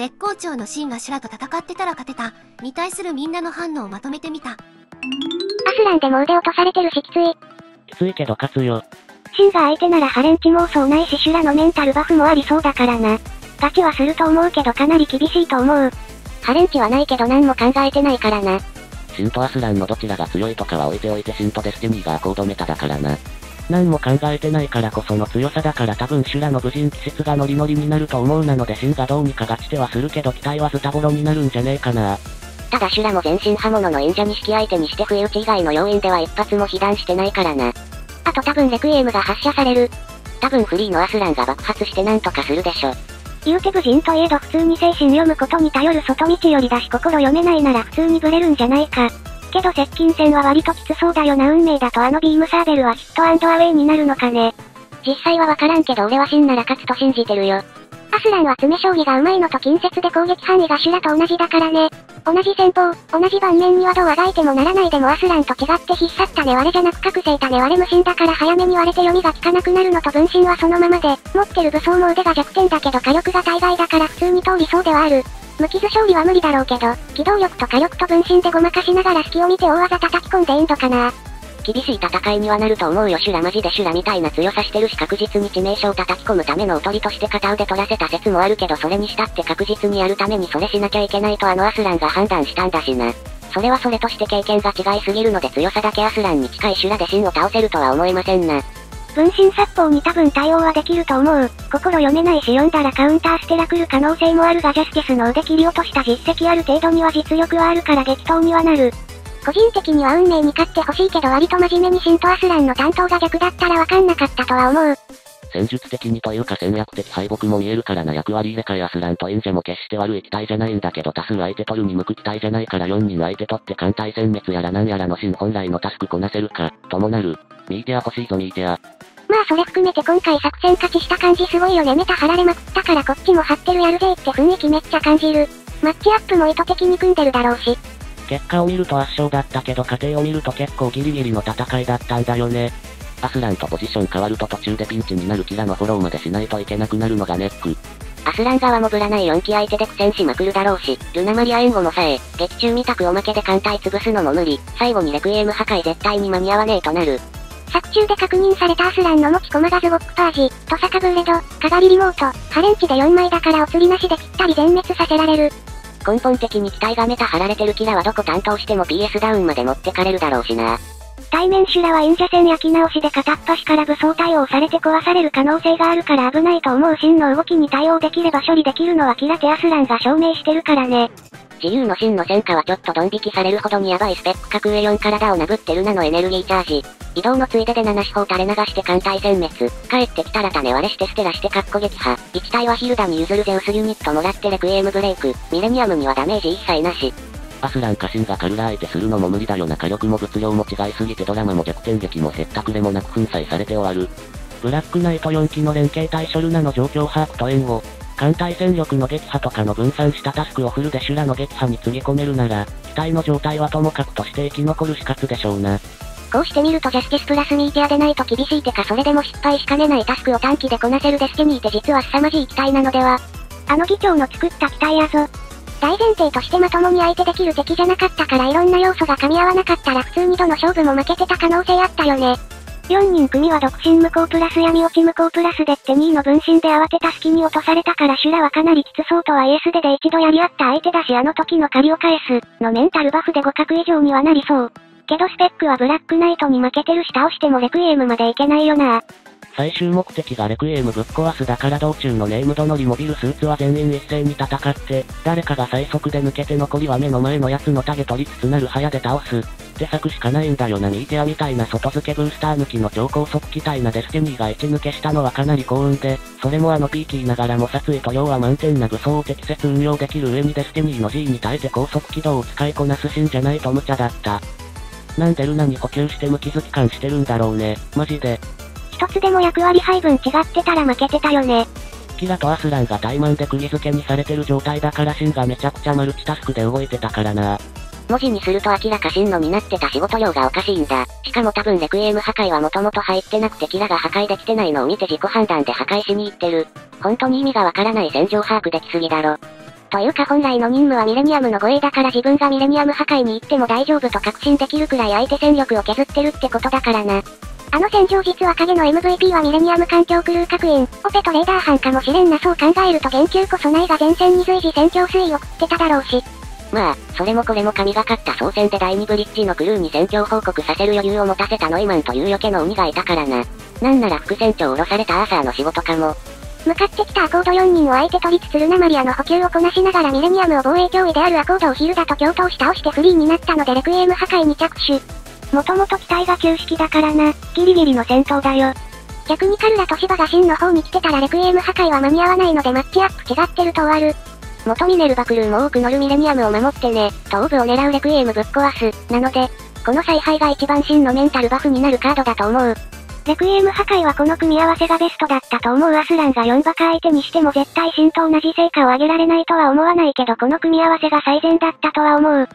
絶好調のシンがシュラと戦ってたら勝てた、に対するみんなの反応をまとめてみた。アスランでも腕落とされてるしきつい。きついけど勝つよ。シンが相手ならハレンチ妄想ないしシュラのメンタルバフもありそうだからな。ガチはすると思うけどかなり厳しいと思う。ハレンチはないけど何も考えてないからな。シンとアスランのどちらが強いとかは置いておいてシンとデスティニーがアコードメタだからな。何も考えてないからこその強さだから多分シュラの武人気質がノリノリになると思うなのでシンがどうにか勝ち手はするけど機体はズタボロになるんじゃねえかな。ただシュラも全身刃物の演者に式相手にして不意打ち以外の要因では一発も被弾してないからな。あと多分レクイエムが発射される。多分フリーのアスランが爆発してなんとかするでしょ。言うて無人といえど普通に精神読むことに頼る外道よりだし心読めないなら普通にブレるんじゃないか。けど接近戦は割ときつそうだよな運命だとあのビームサーベルはヒットアンドアウェイになるのかね。実際はわからんけど俺は真なら勝つと信じてるよ。アスランは詰将棋が上手いのと近接で攻撃範囲がシュラと同じだからね。同じ戦法、同じ盤面にはどうあがいてもならないでもアスランと違って必殺種割れじゃなく覚醒種割れ無心だから早めに割れて読みが効かなくなるのと分身はそのままで、持ってる武装も腕が弱点だけど火力が大概だから普通に通りそうではある。無傷勝利は無理だろうけど、機動力と火力と分身でごまかしながら隙を見て大技叩き込んでエンドかな。厳しい戦いにはなると思うよシュラマジでシュラみたいな強さしてるし確実に致命傷を叩き込むためのおとりとして片腕取らせた説もあるけどそれにしたって確実にやるためにそれしなきゃいけないとあのアスランが判断したんだしな。それはそれとして経験が違いすぎるので強さだけアスランに近いシュラで芯を倒せるとは思えませんな。分身殺法に多分対応はできると思う。心読めないし読んだらカウンターステラ来る可能性もあるがジャスティスの腕切り落とした実績ある程度には実力はあるから激闘にはなる。個人的には運命に勝ってほしいけど割と真面目にシントアスランの担当が逆だったらわかんなかったとは思う。戦術的にというか戦略的敗北も見えるからな役割入れ替えアスランとインジェも決して悪い機体じゃないんだけど多数相手取るに向く機体じゃないから4人相手取って艦隊殲滅やらなんやらのシン本来のタスクこなせるか、ともなる。ミーティア欲しいぞミーティア。まあそれ含めて今回作戦勝ちした感じすごいよねメタ張られまくったからこっちも張ってるやるぜって雰囲気めっちゃ感じる。マッチアップも意図的に組んでるだろうし。結果を見ると圧勝だったけど過程を見ると結構ギリギリの戦いだったんだよね。アスランとポジション変わると途中でピンチになるキラのフォローまでしないといけなくなるのがネック。アスラン側もぶらない4機相手で苦戦しまくるだろうし、ルナマリア援護もさえ、劇中見たくおまけで艦隊潰すのも無理、最後にレクイエム破壊絶対に間に合わねえとなる。作中で確認されたアスランの持ち駒がズゴックパージ、トサカブーレド、カガリリモート、ハレンチで4枚だからお釣りなしでぴったり全滅させられる。根本的に機体がメタ張られてるキラはどこ担当しても PS ダウンまで持ってかれるだろうしな。対面修羅は演者戦焼き直しで片っ端から武装対応されて壊される可能性があるから危ないと思う真の動きに対応できれば処理できるのはキラテアスランが証明してるからね。自由の真の戦果はちょっとドン引きされるほどにヤバいスペック格上4体を殴ってルナのエネルギーチャージ。移動のついでで7四方垂れ流して艦隊殲滅。帰ってきたら種割れしてステラしてカッコ撃破。1体はヒルダに譲るゼウスユニットもらってレクイエムブレイク。ミレニアムにはダメージ一切なし。アスラン家臣がカルラ相手するのも無理だよな火力も物量も違いすぎてドラマも逆転劇もへったくれもなく粉砕されて終わる。ブラックナイト4機の連携対処ルナの状況把握と援護。艦隊戦力の撃破とかの分散したタスクをフルでシュラの撃破につぎ込めるなら、機体の状態はともかくとして生き残る死活でしょうな。こうしてみるとジャスティスプラスミーティアでないと厳しいてかそれでも失敗しかねないタスクを短期でこなせるデスティニーって実は凄まじい機体なのではあの議長の作った機体やぞ。大前提としてまともに相手できる敵じゃなかったからいろんな要素が噛み合わなかったら普通にどの勝負も負けてた可能性あったよね。4人組は読心無効プラス闇落ち無効プラスでって2位の分身で慌てた隙に落とされたからシュラはかなりきつそうとはエスでで一度やり合った相手だしあの時の借りを返すのメンタルバフで互角以上にはなりそう。けどスペックはブラックナイトに負けてるし倒してもレクイエムまでいけないよな。最終目的がレクイエムぶっ壊すだから道中のネームドのモビルスーツは全員一斉に戦って、誰かが最速で抜けて残りは目の前のやつのタゲ取りつつなる早で倒す。って策しかないんだよなミーティアみたいな外付けブースター抜きの超高速機体なデスティニーが一抜けしたのはかなり幸運で、それもあのピーキーながらも殺意と量は満点な武装を適切運用できる上にデスティニーの G に耐えて高速機動を使いこなすシンじゃないと無茶だった。なんでルナに補給して無気づき感してるんだろうね。マジで。一つでも役割配分違ってたら負けてたよね。キラとアスランが怠慢で釘付けにされてる状態だからシンがめちゃくちゃマルチタスクで動いてたからな。文字にすると明らかシンの担ってた仕事量がおかしいんだ。しかも多分レクイエム破壊はもともと入ってなくてキラが破壊できてないのを見て自己判断で破壊しに行ってる。本当に意味がわからない戦場把握できすぎだろ。というか本来の任務はミレニアムの護衛だから自分がミレニアム破壊に行っても大丈夫と確信できるくらい相手戦力を削ってるってことだからな。あの戦場実は影の MVP はミレニアム環境クルー各員、オペとレーダー班かもしれんなそう考えると言及こそないが前線に随時戦況推移を食ってただろうし。まあ、それもこれも神がかった操船で第2ブリッジのクルーに戦況報告させる余裕を持たせたノイマンという余計の鬼がいたからな。なんなら副船長を降ろされたアーサーの仕事かも。向かってきたアコード4人を相手取りつつルナマリアの補給をこなしながらミレニアムを防衛脅威であるアコードをヒルダと共闘し倒してフリーになったのでレクイエム破壊に着手。もともと機体が旧式だからな、ギリギリの戦闘だよ。逆にカルラとシバが真の方に来てたらレクイエム破壊は間に合わないのでマッチアップ違ってると終わる。元ミネルバクルーも多く乗るミレニアムを守ってね、頭部を狙うレクイエムぶっ壊す、なので、この采配が一番真のメンタルバフになるカードだと思う。レクイエム破壊はこの組み合わせがベストだったと思うアスランが4バカ相手にしても絶対真と同じ成果を上げられないとは思わないけどこの組み合わせが最善だったとは思う。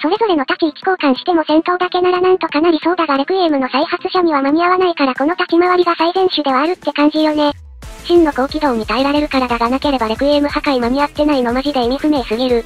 それぞれの立ち位置交換しても戦闘だけならなんとかなりそうだがレクイエムの再発者には間に合わないからこの立ち回りが最善手ではあるって感じよね。真の高軌道に耐えられるからだがなければレクイエム破壊間に合ってないのマジで意味不明すぎる。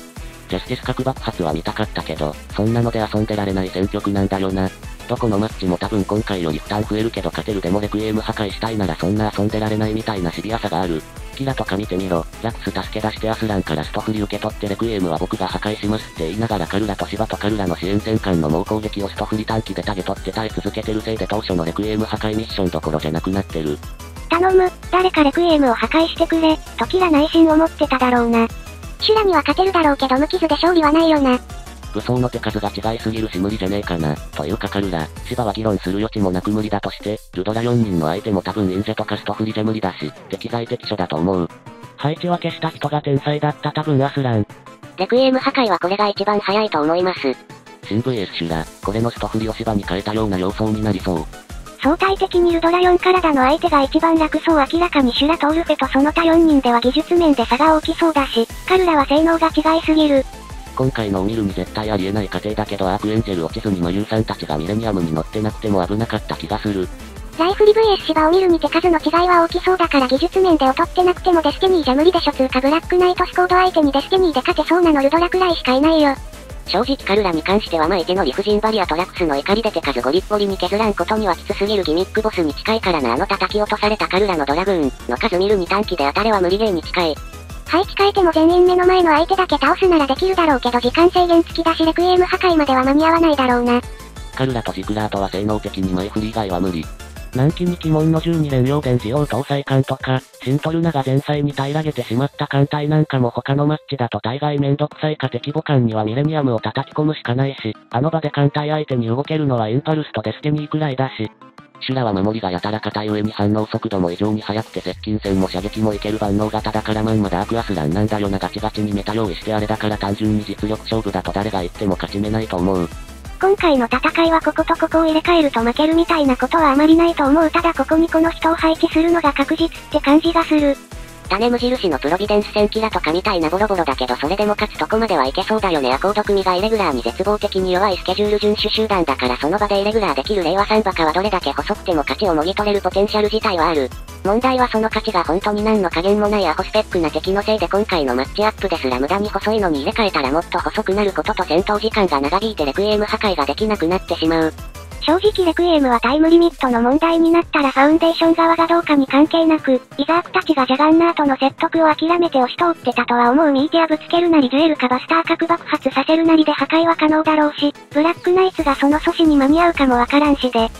ジャスティス核爆発は見たかったけど、そんなので遊んでられない戦局なんだよな。どこのマッチも多分今回より負担増えるけど勝てるでもレクイエム破壊したいならそんな遊んでられないみたいなシビアさがある。キラとか見てみろ、ザクス助け出してアスランからストフリ受け取ってレクイエムは僕が破壊しますって言いながらカルラとシバとカルラの支援戦艦の猛攻撃をストフリ短期でタゲ取って耐え続けてるせいで当初のレクイエム破壊ミッションどころじゃなくなってる。頼む、誰かレクイエムを破壊してくれ、とキラ内心思ってただろうな。シュラには勝てるだろうけど無傷で勝利はないよな。武装の手数が違いすぎるし無理じゃねえかな。というかカルラ、芝は議論する余地もなく無理だとして、ルドラ4人の相手も多分インジェとかストフリじゃ無理だし、適材適所だと思う。配置分けした人が天才だった多分アスラン。レクイエム破壊はこれが一番早いと思います。新 VS シュラ、これのストフリを芝に変えたような様相になりそう。相対的にルドラ4体の相手が一番楽そう明らかにシュラとオルフェとその他4人では技術面で差が大きそうだし、カルラは性能が違いすぎる。今回のを見るに絶対ありえない過程だけどアークエンジェル落ちずにマユーさんたちがミレニアムに乗ってなくても危なかった気がする。ライフリ VS 芝を見るに手数の違いは大きそうだから技術面で劣ってなくてもデスティニーじゃ無理でしょつうかブラックナイトスコード相手にデスティニーで勝てそうなのルドラくらいしかいないよ。正直カルラに関しては前手の理不尽バリアトラックスの怒りで手数ゴリッポリに削らんことにはきつすぎるギミックボスに近いからなあの叩き落とされたカルラのドラグーンの数見るに短期で当たれは無理ゲーに近い。配置変えても全員目の前の相手だけ倒すならできるだろうけど時間制限付きだしレクイエム破壊までは間に合わないだろうな。カルラとジクラートは性能的に前振り以外は無理。南紀に鬼門の12連用電磁用搭載艦とか、シントルナが前菜に平らげてしまった艦隊なんかも他のマッチだと大概めんどくさいか敵母艦にはミレニアムを叩き込むしかないし、あの場で艦隊相手に動けるのはインパルスとデスティニーくらいだし。シュラは守りがやたら硬い上に反応速度も異常に速くて接近戦も射撃もいける万能型だからまんまダークアスランなんだよなガチガチにメタ用意してあれだから単純に実力勝負だと誰が言っても勝ち目ないと思う。今回の戦いはこことここを入れ替えると負けるみたいなことはあまりないと思う。ただここにこの人を配置するのが確実って感じがする。種無印のプロビデンス戦キラとかみたいなボロボロだけどそれでも勝つとこまではいけそうだよねアコード組がイレギュラーに絶望的に弱いスケジュール遵守集団だからその場でイレギュラーできる令和3バカはどれだけ細くても勝ちをもぎ取れるポテンシャル自体はある。問題はその価値が本当に何の加減もないアホスペックな敵のせいで今回のマッチアップですら無駄に細いのに入れ替えたらもっと細くなることと戦闘時間が長引いてレクイエム破壊ができなくなってしまう。正直レクイエムはタイムリミットの問題になったらファウンデーション側がどうかに関係なく、イザークたちがジャガンナートの説得を諦めて押し通ってたとは思うミーティアぶつけるなりジュエルかバスター核爆発させるなりで破壊は可能だろうし、ブラックナイツがその阻止に間に合うかもわからんしで。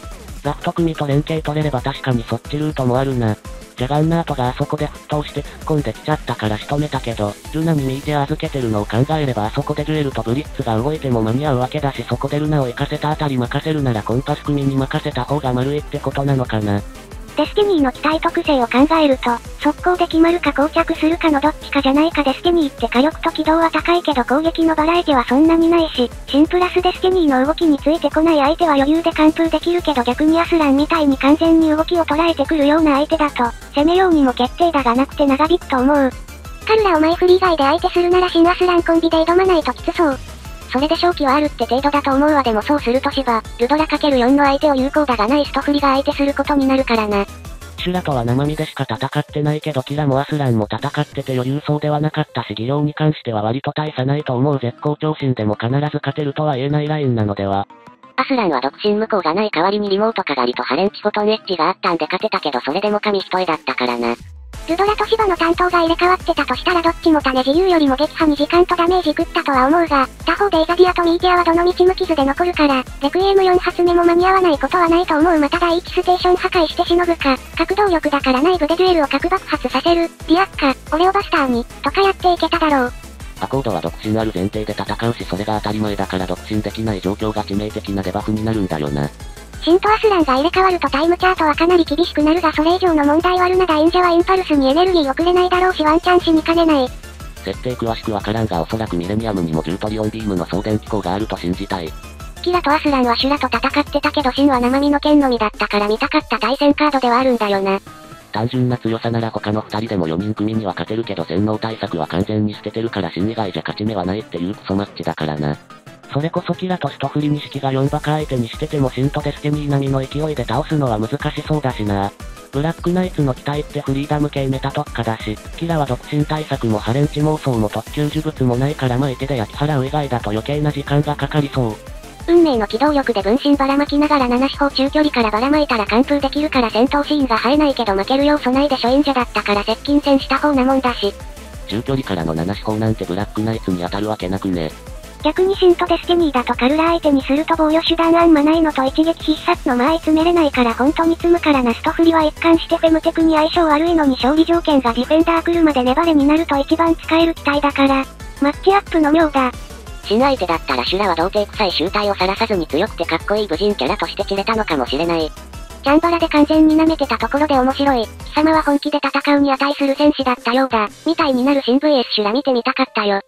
ザクト組と連携取れれば確かにそっちルートもあるな。ジャガンナートがあそこで沸騰して突っ込んできちゃったから仕留めたけど、ルナにミーティア預けてるのを考えればあそこでデュエルとブリッツが動いても間に合うわけだしそこでルナを行かせたあたり任せるならコンパス組に任せた方が丸いってことなのかな。デスティニーの機体特性を考えると、速攻で決まるか膠着するかのどっちかじゃないかデスティニーって火力と機動は高いけど攻撃のバラエティはそんなにないし、シンプラスデスティニーの動きについてこない相手は余裕で完封できるけど逆にアスランみたいに完全に動きを捉えてくるような相手だと、攻めようにも決定打がなくて長引くと思う。カルラを前振り以外で相手するなら新アスランコンビで挑まないときつそう。それで勝機はあるって程度だと思うわでもそうするとシヴァ、ルドラ ×4 の相手を有効打がないストフリが相手することになるからな。シュラとは生身でしか戦ってないけどキラもアスランも戦ってて余裕そうではなかったし技量に関しては割と大差ないと思う絶好調心でも必ず勝てるとは言えないラインなのでは。アスランは独身無効がない代わりにリモートかがりとハレンチフォトンエッジがあったんで勝てたけどそれでも紙一重だったからな。ルドラと芝の担当が入れ替わってたとしたらどっちも種自由よりも撃破に時間とダメージ食ったとは思うが、他方でイザディアとミーティアはどの道無傷で残るから、レクイエム4発目も間に合わないことはないと思うまた第1ステーション破壊してしのぐか、核動力だから内部でデュエルを核爆発させる、リアッカ、オレオバスターに、とかやっていけただろう。アコードは独身ある前提で戦うしそれが当たり前だから独身できない状況が致命的なデバフになるんだよな。シントアスランが入れ替わるとタイムチャートはかなり厳しくなるがそれ以上の問題はあるなダインジャはインパルスにエネルギー送れないだろうしワンチャンしにかねない。設定詳しくわからんがおそらくミレニアムにも10トリオンビームの送電機構があると信じたい。キラとアスランはシュラと戦ってたけどシンは生身の剣のみだったから見たかった対戦カードではあるんだよな。単純な強さなら他の二人でも4人組には勝てるけど全能対策は完全に捨ててるからシン以外じゃ勝ち目はないっていうクソマッチだからな。それこそキラとストフリ錦が4バカ相手にしててもシンとデスティニー並みの勢いで倒すのは難しそうだしな。ブラックナイツの機体ってフリーダム系メタ特化だし、キラは独身対策もハレンチ妄想も特級呪物もないから巻いてで焼き払う以外だと余計な時間がかかりそう。運命の機動力で分身ばらまきながら7四方中距離からばらまいたら完封できるから戦闘シーンが生えないけど負ける要素ないで初演者だったから接近戦した方なもんだし。中距離からの7四方なんてブラックナイツに当たるわけなくね。逆にシントデスティニーだとカルラ相手にすると防御手段あんまないのと一撃必殺の間合い詰めれないから本当に積むからなストフリは一貫してフェムテクに相性悪いのに勝利条件がディフェンダー来るまで粘れになると一番使える機体だから、マッチアップの妙だ。新相手だったらシュラは童貞臭い集体をさらさずに強くてかっこいい武人キャラとして切れたのかもしれない。チャンバラで完全に舐めてたところで面白い。貴様は本気で戦うに値する戦士だったようだ。みたいになる新 VS シュラ見てみたかったよ。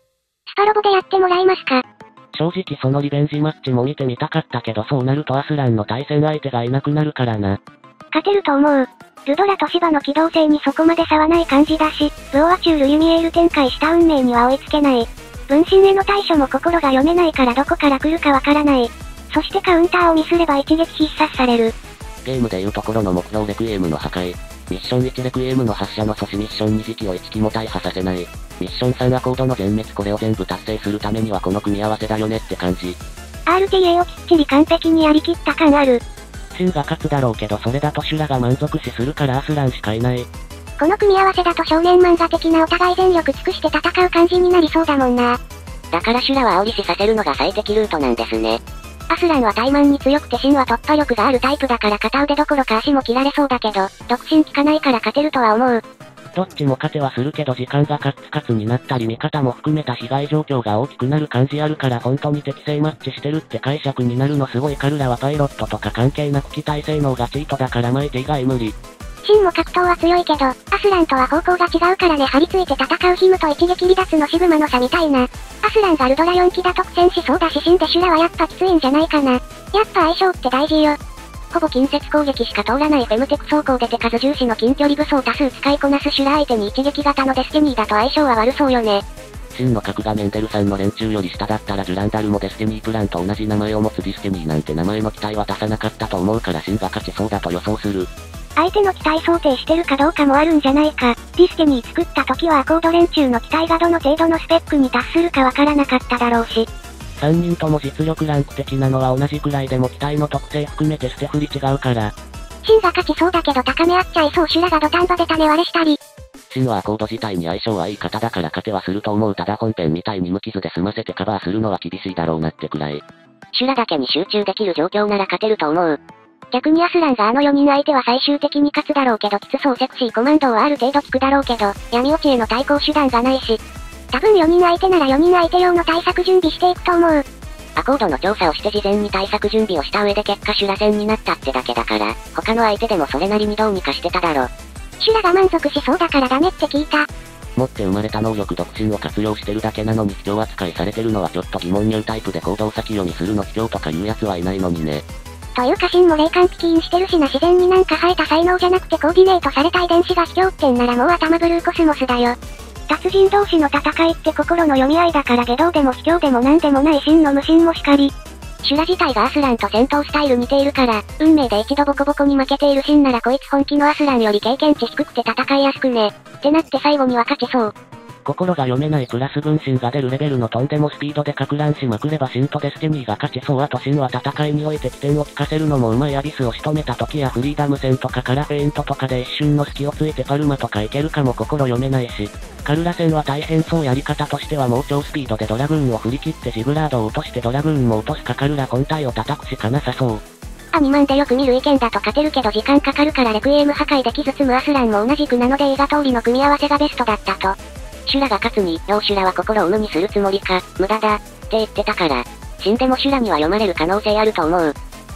スパロボでやってもらえますか？正直そのリベンジマッチも見てみたかったけどそうなるとアスランの対戦相手がいなくなるからな。勝てると思う。ルドラと芝の機動性にそこまで差はない感じだし、ブオアチュールユミエール展開した運命には追いつけない。分身への対処も心が読めないからどこから来るかわからない。そしてカウンターをミスれば一撃必殺される。ゲームでいうところの目標レクイエムの破壊。ミッション1レクイエムの発射の阻止ミッション2時期を1機も大破させない。ミッション3アコードの全滅これを全部達成するためにはこの組み合わせだよねって感じ。RTA をきっちり完璧にやりきった感ある。シンが勝つだろうけどそれだとシュラが満足しするからアスランしかいない。この組み合わせだと少年漫画的なお互い全力尽くして戦う感じになりそうだもんな。だからシュラは煽り死させるのが最適ルートなんですね。カスランは怠慢に強くて芯は突破力があるタイプだから片腕どころか足も切られそうだけど、独身効かないから勝てるとは思う。どっちも勝てはするけど時間がカツカツになったり味方も含めた被害状況が大きくなる感じあるから本当に適正マッチしてるって解釈になるのすごい彼らはパイロットとか関係なく機体性能がチートだから巻いて以外無理。シンも格闘は強いけど、アスランとは方向が違うからね張り付いて戦うヒムと一撃離脱のシグマの差みたいな。アスランがルドラ4機だと苦戦しそうだしシンでシュラはやっぱきついんじゃないかな。やっぱ相性って大事よ。ほぼ近接攻撃しか通らないフェムテク装甲で手数重視の近距離武装多数使いこなすシュラ相手に一撃型のデスティニーだと相性は悪そうよね。シンの格がメンデル産の連中より下だったらデュランダルもデスティニープランと同じ名前を持つディスティニーなんて名前の機体は出さなかったと思うからシンが勝ちそうだと予想する。相手の機体想定してるかどうかもあるんじゃないか。ディスティニー作った時はアコード連中の機体がどの程度のスペックに達するかわからなかっただろうし。3人とも実力ランク的なのは同じくらいでも機体の特性含めて捨て振り違うから。シンが勝ちそうだけど高め合っちゃいそうシュラが土壇場で種割れしたり。シンはアコード自体に相性はいい方だから勝てはすると思うただ本編みたいに無傷で済ませてカバーするのは厳しいだろうなってくらい。シュラだけに集中できる状況なら勝てると思う。逆にアスランがあの4人相手は最終的に勝つだろうけどきつそうセクシーコマンドはある程度効くだろうけど、闇落ちへの対抗手段がないし。多分4人相手なら4人相手用の対策準備していくと思う。アコードの調査をして事前に対策準備をした上で結果修羅戦になったってだけだから、他の相手でもそれなりにどうにかしてただろ。修羅が満足しそうだからダメって聞いた。持って生まれた能力独身を活用してるだけなのに卑怯扱いされてるのはちょっと疑問ニュータイプで行動先読みするの卑怯とかいうやつはいないのにね。というかンも霊感ピキンしてるしな自然になんか生えた才能じゃなくてコーディネートされた遺伝子が卑怯ってんならもう頭ブルーコスモスだよ。達人同士の戦いって心の読み合いだから外道でも卑怯でも何でもないシンの無心もしかり。シュラ自体がアスランと戦闘スタイル似ているから、運命で一度ボコボコに負けているシンならこいつ本気のアスランより経験値低くて戦いやすくね。ってなって最後には勝ちそう。心が読めないプラス分身が出るレベルのとんでもスピードで撹乱しまくればシンとデスティニーが勝ちそうあとシンは戦いにおいて機転を利かせるのもうまいアビスを仕留めた時やフリーダム戦とかカラフェイントとかで一瞬の隙をついてパルマとかいけるかも心読めないし、カルラ戦は大変そうやり方としてはもう超スピードでドラグーンを振り切ってジブラードを落としてドラグーンも落とすかカルラ本体を叩くしかなさそう。アニマンでよく見る意見だと勝てるけど時間かかるからレクイエム破壊で傷つむアスランも同じくなので映画通りの組み合わせがベストだったと。シュラが勝つに、ようシュラは心を無にするつもりか、無駄だ、って言ってたから。死んでもシュラには読まれる可能性あると思う。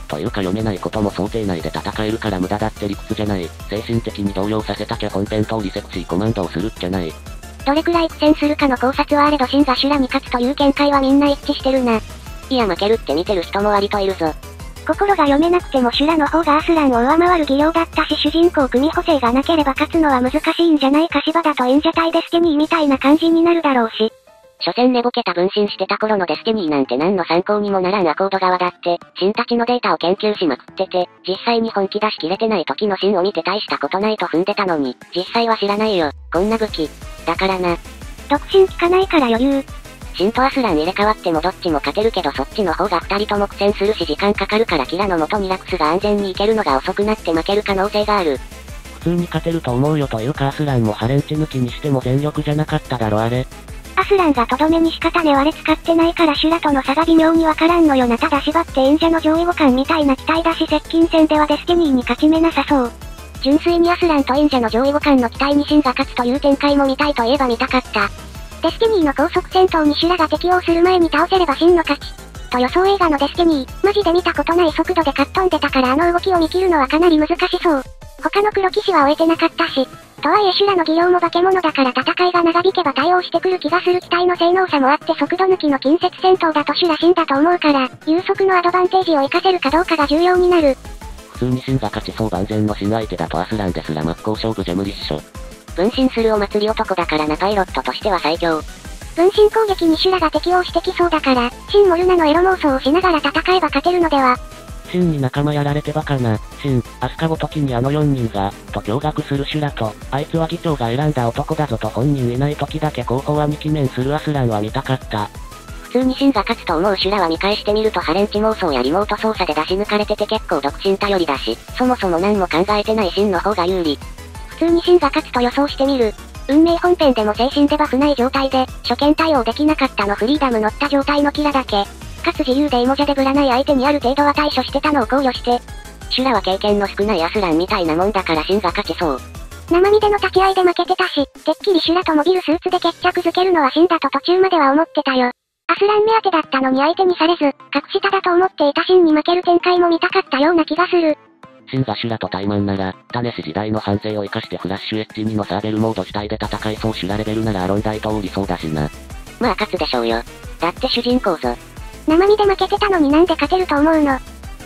というか読めないことも想定内で戦えるから無駄だって理屈じゃない。精神的に動揺させたきゃ本編通りセクシーコマンドをするっきゃない。どれくらい苦戦するかの考察はあれどシンがシュラに勝つという見解はみんな一致してるな。いや負けるって見てる人も割といるぞ。心が読めなくてもシュラの方がアスランを上回る技量だったし主人公組補正がなければ勝つのは難しいんじゃないかシヴァだと隠者対デスティニーみたいな感じになるだろうし。所詮寝ぼけた分身してた頃のデスティニーなんて何の参考にもならんアコード側だって、シンたちのデータを研究しまくってて、実際に本気出し切れてない時のシンを見て大したことないと踏んでたのに、実際は知らないよ、こんな武器。だからな。読心効かないから余裕。シンとアスラン入れ替わってもどっちも勝てるけどそっちの方が二人とも苦戦するし時間かかるからキラの元にラクスが安全に行けるのが遅くなって負ける可能性がある。普通に勝てると思うよというかアスランもハレンチ抜きにしても全力じゃなかっただろあれ。アスランがとどめに仕方ね割れ使ってないからシュラとの差が微妙にわからんのよなただシヴァって隠者の上位互換みたいな機体だし接近戦ではデスティニーに勝ち目なさそう。純粋にアスランと隠者の上位互換の機体にシンが勝つという展開も見たいといえば見たかった。デスティニーの高速戦闘にシュラが適応する前に倒せればシンの勝ち。と予想映画のデスティニー、マジで見たことない速度でかっ飛んでたからあの動きを見切るのはかなり難しそう。他の黒騎士は追えてなかったし。とはいえシュラの技量も化け物だから戦いが長引けば対応してくる気がする機体の性能差もあって速度抜きの近接戦闘だとシュラ死んだと思うから、優速のアドバンテージを活かせるかどうかが重要になる。普通にシンが勝ちそう万全の新相手だとアスランですら真っ向勝負じゃ無理っしょ。分身するお祭り男だからなパイロットとしては最強。分身攻撃に修羅が適応してきそうだから、シン・モルナのエロ妄想をしながら戦えば勝てるのでは。シンに仲間やられてバカな、シン、アスカごときにあの4人が、と驚愕する修羅と、あいつは議長が選んだ男だぞと本人いない時だけ候補は2期面するアスランは見たかった。普通にシンが勝つと思う修羅は見返してみるとハレンチ妄想やリモート操作で出し抜かれてて結構独身頼りだし、そもそも何も考えてないシンの方が有利。普通にシンが勝つと予想してみる。運命本編でも精神デバフない状態で、初見対応できなかったのフリーダム乗った状態のキラだけ。かつ自由でイモジャでぶらない相手にある程度は対処してたのを考慮して。シュラは経験の少ないアスランみたいなもんだからシンが勝ちそう。生身での立ち合いで負けてたし、てっきりシュラとモビルスーツで決着づけるのはシンだと途中までは思ってたよ。アスラン目当てだったのに相手にされず、隠しただと思っていたシンに負ける展開も見たかったような気がする。シンガシュラとタイマンなら、タネシ時代の反省を生かしてフラッシュエッジ2のサーベルモード主体で戦いそうシュラレベルならアロン大通りそうだしな。まあ勝つでしょうよ。だって主人公ぞ。生身で負けてたのになんで勝てると思うの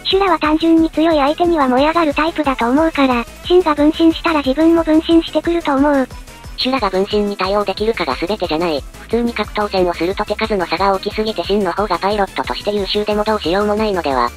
シュラは単純に強い相手には燃え上がるタイプだと思うから、シンが分身したら自分も分身してくると思う。シュラが分身に対応できるかが全てじゃない。普通に格闘戦をすると手数の差が大きすぎてシンの方がパイロットとして優秀でもどうしようもないのでは。